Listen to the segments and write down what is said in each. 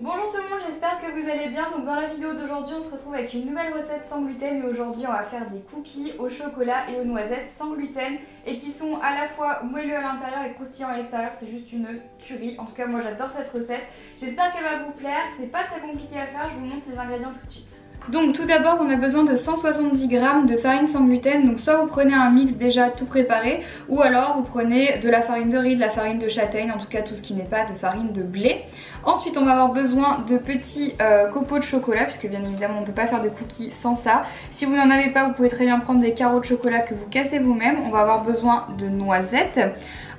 Bonjour tout le monde, j'espère que vous allez bien. Donc dans la vidéo d'aujourd'hui, on se retrouve avec une nouvelle recette sans gluten. Mais aujourd'hui, on va faire des cookies au chocolat et aux noisettes sans gluten et qui sont à la fois moelleux à l'intérieur et croustillants à l'extérieur. C'est juste une tuerie. En tout cas, moi j'adore cette recette. J'espère qu'elle va vous plaire. C'est pas très compliqué à faire. Je vous montre les ingrédients tout de suite. Donc tout d'abord on a besoin de 170 g de farine sans gluten, donc soit vous prenez un mix déjà tout préparé ou alors vous prenez de la farine de riz, de la farine de châtaigne, en tout cas tout ce qui n'est pas de farine de blé. Ensuite on va avoir besoin de petits euh, copeaux de chocolat puisque bien évidemment on ne peut pas faire de cookies sans ça. Si vous n'en avez pas vous pouvez très bien prendre des carreaux de chocolat que vous cassez vous-même. On va avoir besoin de noisettes.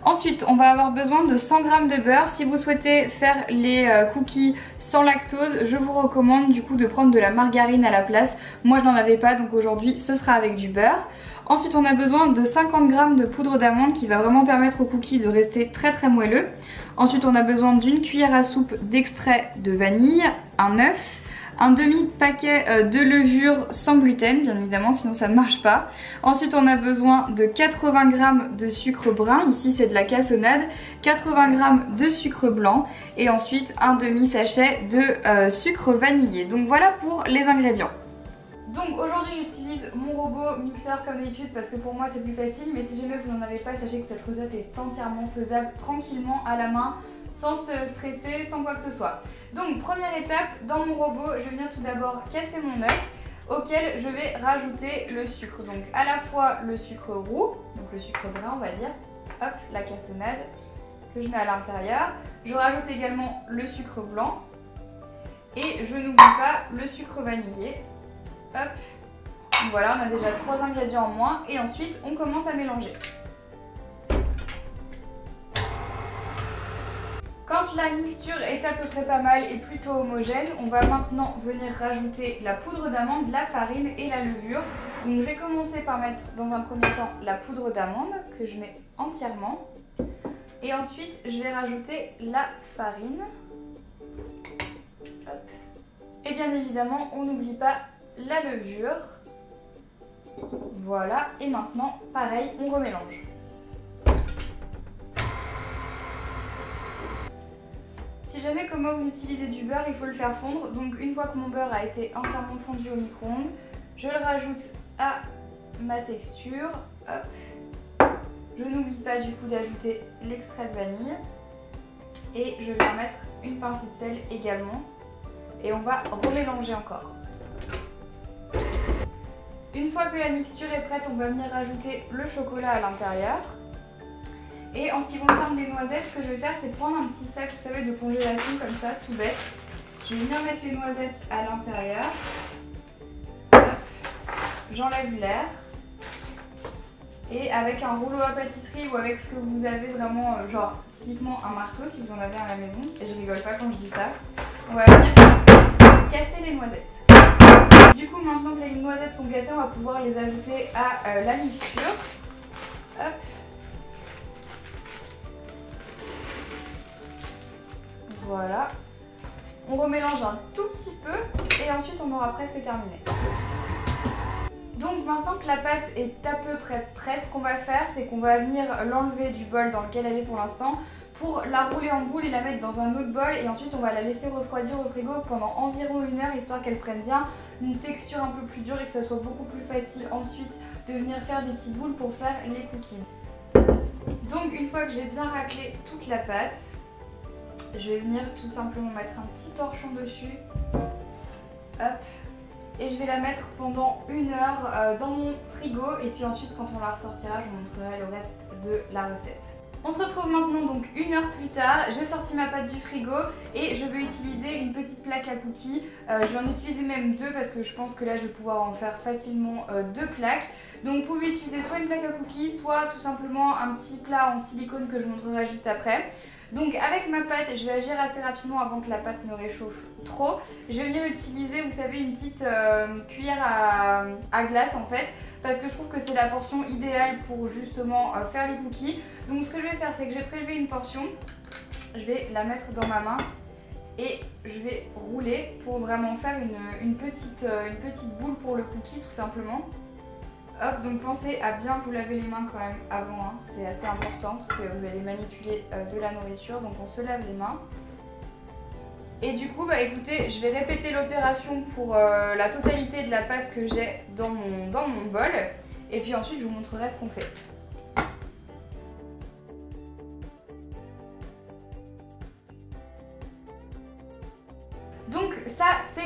Ensuite, on va avoir besoin de 100 g de beurre. Si vous souhaitez faire les euh, cookies sans lactose, je vous recommande du coup de prendre de la margarine à la place. Moi, je n'en avais pas, donc aujourd'hui, ce sera avec du beurre. Ensuite, on a besoin de 50 g de poudre d'amande qui va vraiment permettre aux cookies de rester très très moelleux. Ensuite, on a besoin d'une cuillère à soupe d'extrait de vanille, un œuf, un demi-paquet euh, de levure sans gluten, bien évidemment, sinon ça ne marche pas. Ensuite, on a besoin de 80 g de sucre brun, ici c'est de la cassonade, 80 g de sucre blanc et ensuite un demi-sachet de euh, sucre vanillé. Donc voilà pour les ingrédients. Donc aujourd'hui j'utilise mon robot mixeur comme d'habitude parce que pour moi c'est plus facile mais si jamais vous n'en avez pas sachez que cette recette est entièrement faisable tranquillement à la main sans se stresser, sans quoi que ce soit. Donc première étape, dans mon robot, je viens tout d'abord casser mon œuf auquel je vais rajouter le sucre. Donc à la fois le sucre roux, donc le sucre brun on va dire, hop, la cassonade que je mets à l'intérieur. Je rajoute également le sucre blanc et je n'oublie pas le sucre vanillé. Hop, voilà, on a déjà trois ingrédients en moins et ensuite on commence à mélanger. Quand la mixture est à peu près pas mal et plutôt homogène, on va maintenant venir rajouter la poudre d'amande, la farine et la levure. Donc je vais commencer par mettre dans un premier temps la poudre d'amande que je mets entièrement. Et ensuite je vais rajouter la farine. Et bien évidemment on n'oublie pas la levure. Voilà, et maintenant pareil, on remélange. Jamais comme moi vous utilisez du beurre, il faut le faire fondre. Donc une fois que mon beurre a été entièrement fondu au micro-ondes, je le rajoute à ma texture. Je n'oublie pas du coup d'ajouter l'extrait de vanille. Et je vais en mettre une pincée de sel également. Et on va remélanger encore. Une fois que la mixture est prête, on va venir rajouter le chocolat à l'intérieur. Et en ce qui concerne les noisettes, ce que je vais faire, c'est prendre un petit sac, vous savez, de congélation comme ça, tout bête. Je vais venir mettre les noisettes à l'intérieur. J'enlève l'air. Et avec un rouleau à pâtisserie ou avec ce que vous avez vraiment, euh, genre typiquement un marteau si vous en avez à la maison, et je rigole pas quand je dis ça, on va venir casser les noisettes. Du coup, maintenant que les noisettes sont cassées, on va pouvoir les ajouter à euh, la mixture. Hop. Voilà. On remélange un tout petit peu et ensuite on aura presque terminé. Donc maintenant que la pâte est à peu près prête, ce qu'on va faire c'est qu'on va venir l'enlever du bol dans lequel elle est pour l'instant pour la rouler en boule et la mettre dans un autre bol et ensuite on va la laisser refroidir au frigo pendant environ une heure histoire qu'elle prenne bien une texture un peu plus dure et que ça soit beaucoup plus facile ensuite de venir faire des petites boules pour faire les cookies. Donc une fois que j'ai bien raclé toute la pâte, je vais venir tout simplement mettre un petit torchon dessus. Hop. Et je vais la mettre pendant une heure euh, dans mon frigo. Et puis ensuite, quand on la ressortira, je vous montrerai le reste de la recette. On se retrouve maintenant donc une heure plus tard, j'ai sorti ma pâte du frigo et je vais utiliser une petite plaque à cookies. Euh, je vais en utiliser même deux parce que je pense que là je vais pouvoir en faire facilement euh, deux plaques. Donc vous pouvez utiliser soit une plaque à cookies, soit tout simplement un petit plat en silicone que je vous montrerai juste après. Donc avec ma pâte, je vais agir assez rapidement avant que la pâte ne réchauffe trop. Je vais venir utiliser, vous savez, une petite euh, cuillère à, glace en fait parce que je trouve que c'est la portion idéale pour justement euh, faire les cookies. Donc ce que je vais faire, c'est que j'ai prélevé une portion, je vais la mettre dans ma main et je vais rouler pour vraiment faire une, euh, une petite boule pour le cookie tout simplement. Hop, donc pensez à bien vous laver les mains quand même avant, hein. c'est assez important parce que vous allez manipuler euh, de la nourriture, donc on se lave les mains. Et du coup, bah écoutez, je vais répéter l'opération pour euh, la totalité de la pâte que j'ai dans mon, dans mon bol. Et puis ensuite, je vous montrerai ce qu'on fait.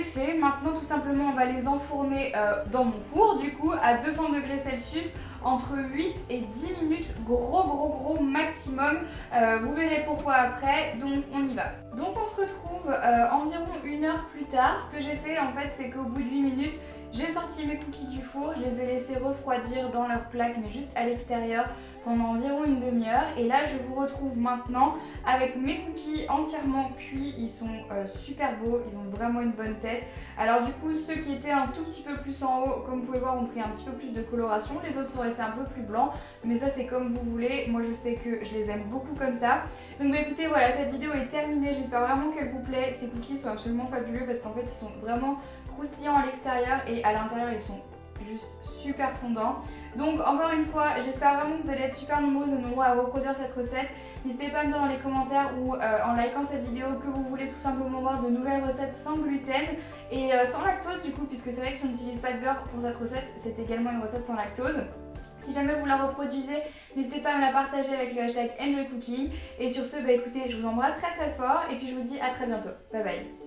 Fait, maintenant tout simplement on va les enfourner euh, dans mon four du coup à 200 degrés Celsius entre 8 et 10 minutes, gros gros gros maximum, euh, vous verrez pourquoi après, donc on y va. Donc on se retrouve euh, environ une heure plus tard, ce que j'ai fait en fait c'est qu'au bout de 8 minutes j'ai sorti mes cookies du four, je les ai laissés refroidir dans leur plaque mais juste à l'extérieur pendant environ une demi-heure. Et là je vous retrouve maintenant avec mes cookies entièrement cuits, ils sont euh, super beaux, ils ont vraiment une bonne tête. Alors du coup ceux qui étaient un tout petit peu plus en haut, comme vous pouvez voir, ont pris un petit peu plus de coloration, les autres sont restés un peu plus blancs, mais ça c'est comme vous voulez, moi je sais que je les aime beaucoup comme ça. Donc bah, écoutez voilà cette vidéo est terminée, j'espère vraiment qu'elle vous plaît, ces cookies sont absolument fabuleux parce qu'en fait ils sont vraiment croustillants à l'extérieur et à l'intérieur ils sont juste super fondants. Donc encore une fois, j'espère vraiment que vous allez être super nombreuses et nombreux à reproduire cette recette. N'hésitez pas à me dire dans les commentaires ou euh, en likant cette vidéo que vous voulez tout simplement voir de nouvelles recettes sans gluten et euh, sans lactose du coup, puisque c'est vrai que si on n'utilise pas de beurre pour cette recette, c'est également une recette sans lactose. Si jamais vous la reproduisez, n'hésitez pas à me la partager avec le hashtag EnjoyCooking. Et sur ce, bah écoutez, je vous embrasse très très fort et puis je vous dis à très bientôt. Bye bye